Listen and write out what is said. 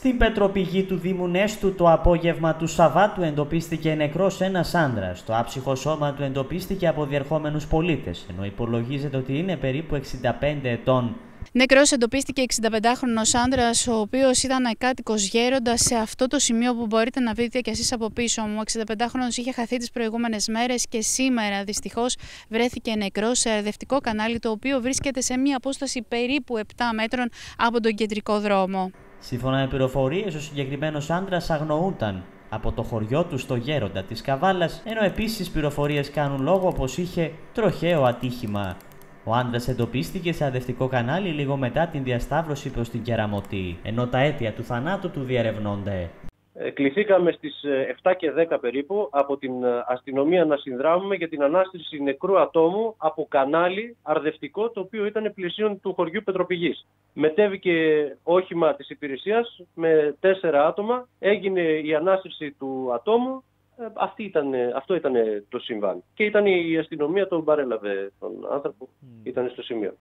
Στην πετροπηγή του Δήμου Νέστου το απόγευμα του Σαββάτου εντοπίστηκε νεκρός ένας άνδρας. Το άψυχο σώμα του εντοπίστηκε από διερχόμενους πολίτες, ενώ υπολογίζεται ότι είναι περίπου 65 ετών. Νεκρός εντοπίστηκε 65χρονο άντρας, ο οποίος ήταν κάτοικος γέροντας σε αυτό το σημείο που μπορείτε να δείτε και εσείς από πίσω μου. Ο 65χρονο είχε χαθεί τις προηγούμενες μέρες και σήμερα δυστυχώς βρέθηκε νεκρός σε αρδευτικό κανάλι, το οποίο βρίσκεται σε μια απόσταση περίπου 7 μέτρων από τον κεντρικό δρόμο. Σύμφωνα με πληροφορίες, ο συγκεκριμένος άντρας αγνοούταν από το χωριό του στο γέροντα της Καβάλας, ενώ επίσης πληροφορίες κάνουν λόγο πως είχε τροχαίο ατύχημα. Ο άντρας εντοπίστηκε σε αδευτικό κανάλι λίγο μετά την διασταύρωση προς την Κεραμωτή, ενώ τα αίτια του θανάτου του διερευνώνται. Ε, κληθήκαμε στις 7 ε, και 10 περίπου από την ε, αστυνομία να συνδράμουμε για την ανάστηση νεκρού ατόμου από κανάλι αρδευτικό το οποίο ήταν πλησίον του χωριού Πετροπηγής. Μετέβηκε όχημα της υπηρεσίας με τέσσερα άτομα, έγινε η ανάστηση του ατόμου αυτή ήταν, αυτό ήταν το συμβάν. Και ήταν η αστυνομία τον παρέλαβε τον άνθρωπο, mm. ήταν στο σημείο.